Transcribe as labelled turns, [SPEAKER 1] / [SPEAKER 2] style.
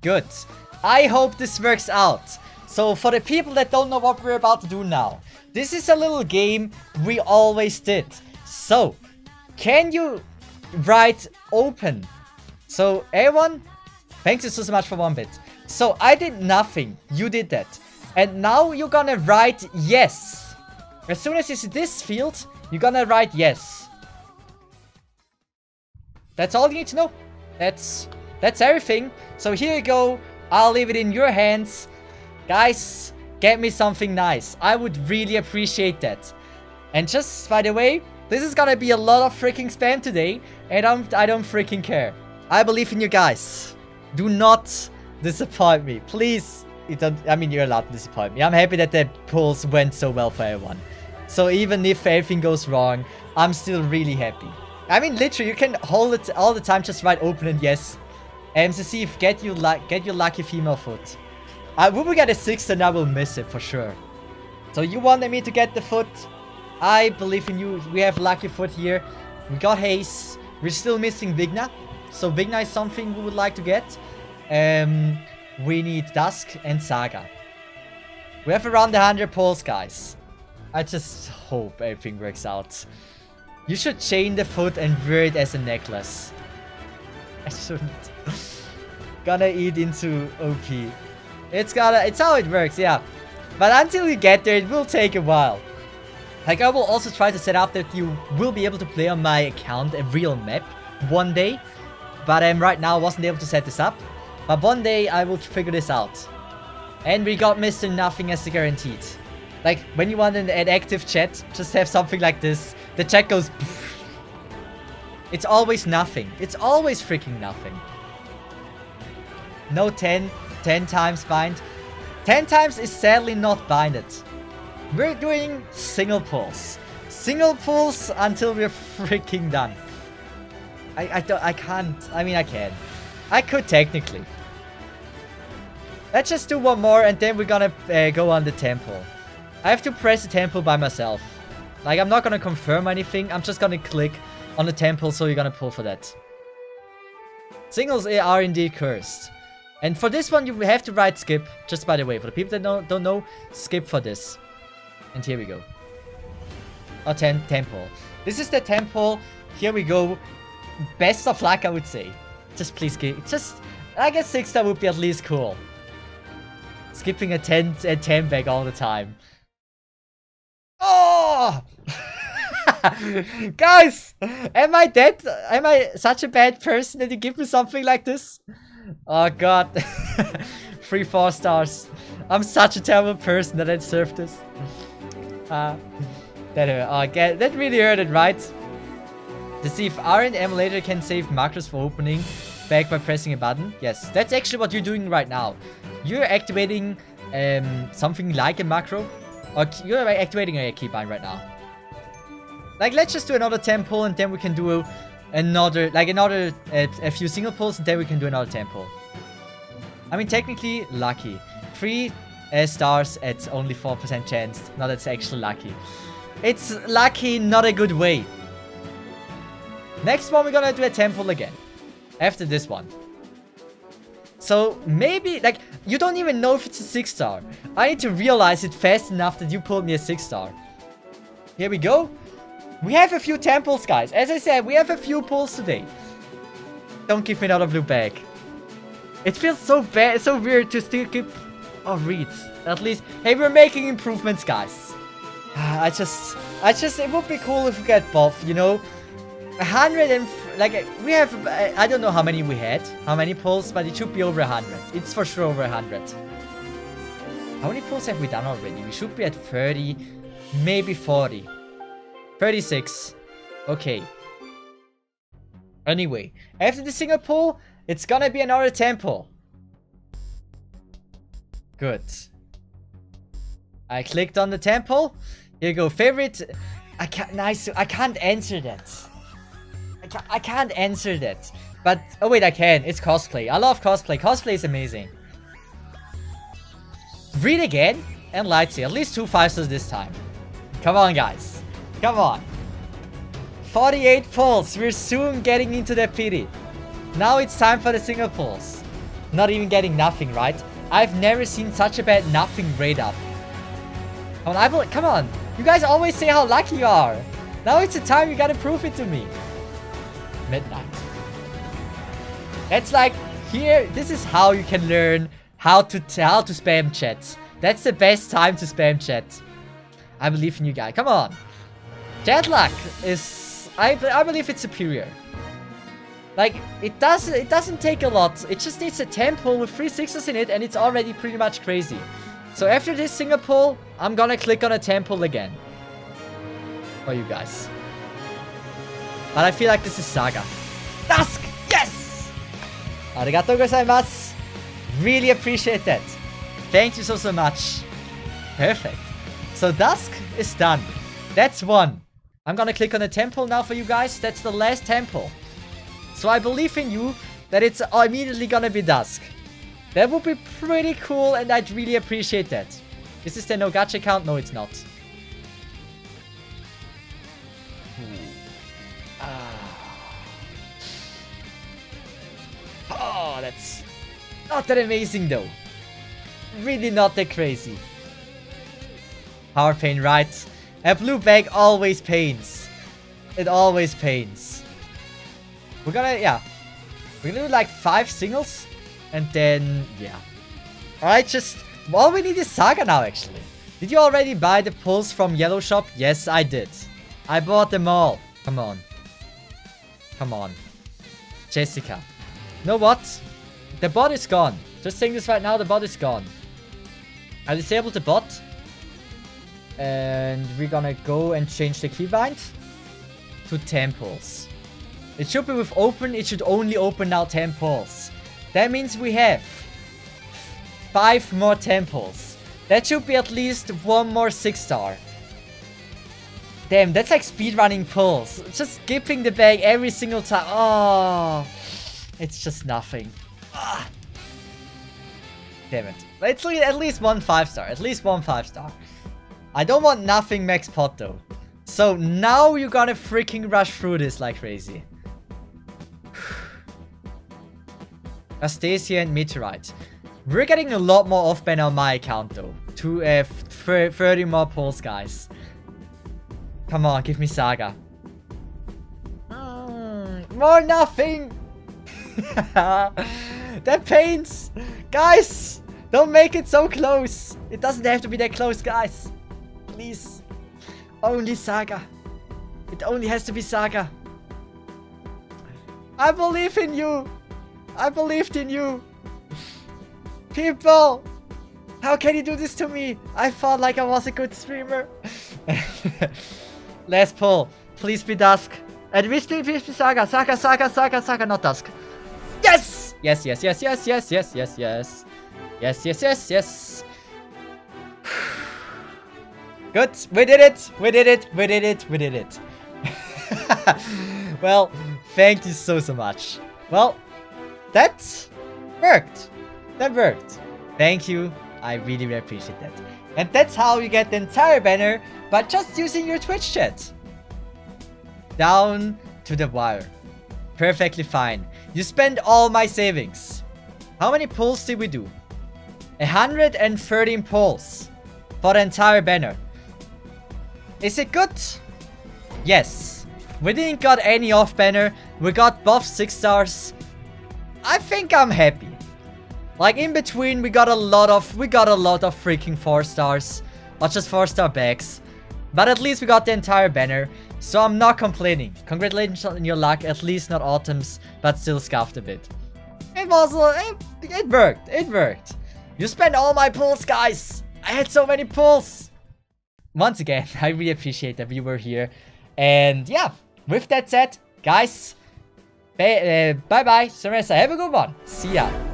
[SPEAKER 1] Good. I hope this works out. So for the people that don't know what we're about to do now, this is a little game we always did. So, can you write open? So, everyone, thanks you so much for one bit. So, I did nothing. You did that. And now you're gonna write yes. As soon as you see this field, you're gonna write yes. That's all you need to know. That's that's everything. So here you go. I'll leave it in your hands. Guys, get me something nice. I would really appreciate that. And just by the way, this is gonna be a lot of freaking spam today. And I'm, I don't freaking care. I believe in you guys. Do not disappoint me. Please. I mean, you're allowed to disappoint me. I'm happy that the pulls went so well for everyone. So even if everything goes wrong, I'm still really happy. I mean, literally, you can hold it all the time, just write open and yes. And if get you get your lucky female foot. I will get a six, then I will miss it for sure. So you wanted me to get the foot. I believe in you. We have lucky foot here. We got Haze. We're still missing Vigna. So Vigna is something we would like to get. Um, we need Dusk and Saga. We have around 100 pulls, guys. I just hope everything works out. You should chain the foot and wear it as a necklace. I shouldn't. Gonna eat into OP. It's gotta, it's how it works, yeah. But until you get there, it will take a while. Like, I will also try to set up that you will be able to play on my account a real map one day. But um, right now, I wasn't able to set this up. But one day, I will figure this out. And we got Mr. Nothing as a guaranteed. Like, when you want an, an active chat, just have something like this. The chat goes... It's always nothing. It's always freaking nothing. No 10. 10 times bind. 10 times is sadly not binded. We're doing single pulls. Single pulls until we're freaking done. I, I don't, I can't. I mean, I can. I could technically. Let's just do one more and then we're gonna uh, go on the temple. I have to press the temple by myself. Like, I'm not gonna confirm anything. I'm just gonna click on the temple, so you're gonna pull for that. Singles eh, are indeed cursed. And for this one, you have to write skip. Just by the way, for the people that don't, don't know, skip for this. And here we go. A ten temple. This is the temple. Here we go. Best of luck, I would say. Just please skip. Just, I guess 6 star would be at least cool. Skipping a 10 a 10 back all the time. Oh! Guys! Am I dead? Am I such a bad person that you give me something like this? Oh god. Three four stars. I'm such a terrible person that I deserve this. Uh, that hurt. Oh, get, that really hurted, right? To see if Aren't Emulator can save macros for opening back by pressing a button. Yes, that's actually what you're doing right now. You're activating um, something like a macro. Or you're activating a keybind right now. Like, let's just do another temple and then we can do another, like another, uh, a few single pulls and then we can do another tempo. I mean, technically, lucky. Three uh, stars at only 4% chance. No, that's actually lucky. It's lucky, not a good way. Next one, we're gonna do a temple again. After this one. So, maybe, like, you don't even know if it's a 6 star. I need to realize it fast enough that you pulled me a 6 star. Here we go. We have a few temples, guys. As I said, we have a few pulls today. Don't give me another blue bag. It feels so bad, so weird to still keep... Oh, read. At least, hey, we're making improvements, guys. I just, I just, it would be cool if we get both, you know? A hundred and, like, we have, I don't know how many we had, how many pulls, but it should be over a hundred. It's for sure over a hundred. How many pulls have we done already? We should be at 30, maybe 40. 36. Okay. Anyway, after the single pull, it's gonna be another temple. Good. I clicked on the temple. Here you go. Favorite. I can't. Nice. I can't answer that. I can't, I can't answer that. But oh wait, I can. It's cosplay. I love cosplay. Cosplay is amazing. Read again and Lightsay. At least two five stars this time. Come on, guys. Come on. 48 pulls. We're soon getting into the pity. Now it's time for the single pulls. not even getting nothing, right? I've never seen such a bad nothing rate up. Come on, I will, come on. You guys always say how lucky you are. Now it's the time you gotta prove it to me. Midnight. That's like, here, this is how you can learn how to, how to spam chat. That's the best time to spam chat. I believe in you guys. Come on. Chat luck is, I, I believe it's superior. Like, it does it doesn't take a lot. It just needs a temple with three sixes in it and it's already pretty much crazy. So after this single I'm gonna click on a temple again. For you guys. But I feel like this is Saga. Dusk! Yes! Arigatou gozaimasu. Really appreciate that. Thank you so, so much. Perfect. So Dusk is done. That's one. I'm gonna click on the temple now for you guys. That's the last temple. So I believe in you that it's immediately gonna be dusk. That would be pretty cool and I'd really appreciate that. Is this the no gacha account? No, it's not. Ah. Oh, that's not that amazing though. Really not that crazy. Power pain, right? A blue bag always pains. It always pains. We're gonna, yeah. We're gonna do like five singles. And then, yeah. Alright, just... All we need is Saga now, actually. Did you already buy the pulls from Yellow Shop? Yes, I did. I bought them all. Come on. Come on. Jessica. know what? The bot is gone. Just saying this right now, the bot is gone. I disabled the bot. And we're gonna go and change the keybind to temples. It should be with open, it should only open now temples. That means we have five more temples. That should be at least one more six star. Damn, that's like speedrunning pulls. Just skipping the bag every single time. Oh, it's just nothing. Ah. Damn it. Let's at least one five star. At least one five star. I don't want nothing max pot though. So now you're gonna freaking rush through this like crazy. Astesia and Meteorite. We're getting a lot more off-ban on my account though. Two, uh, 30 more pulls, guys. Come on, give me Saga. Mm, more nothing! that pains! Guys! Don't make it so close! It doesn't have to be that close, guys. Please. Only Saga. It only has to be Saga. I believe in you! I believed in you. People, how can you do this to me? I felt like I was a good streamer. Last pull. Please be Dusk. And please, please, please be Saga. Saga, Saga, Saga, Saga, not Dusk. Yes! Yes, yes, yes, yes, yes, yes, yes, yes. Yes, yes, yes, yes. Good. We did it. We did it. We did it. We did it. well, thank you so, so much. Well, that worked. That worked. Thank you. I really, really appreciate that. And that's how you get the entire banner, but just using your Twitch chat. Down to the wire. Perfectly fine. You spend all my savings. How many pulls did we do? 113 pulls for the entire banner. Is it good? Yes. We didn't got any off banner. We got buff 6 stars. I think I'm happy. Like in between, we got a lot of we got a lot of freaking four stars, not just four star bags. But at least we got the entire banner, so I'm not complaining. Congratulations on your luck, at least not autumns, but still scuffed a bit. It was uh, it, it worked, it worked. You spent all my pulls, guys. I had so many pulls. Once again, I really appreciate that you were here. And yeah, with that said, guys, uh, bye bye, Sarasa. Have a good one. See ya.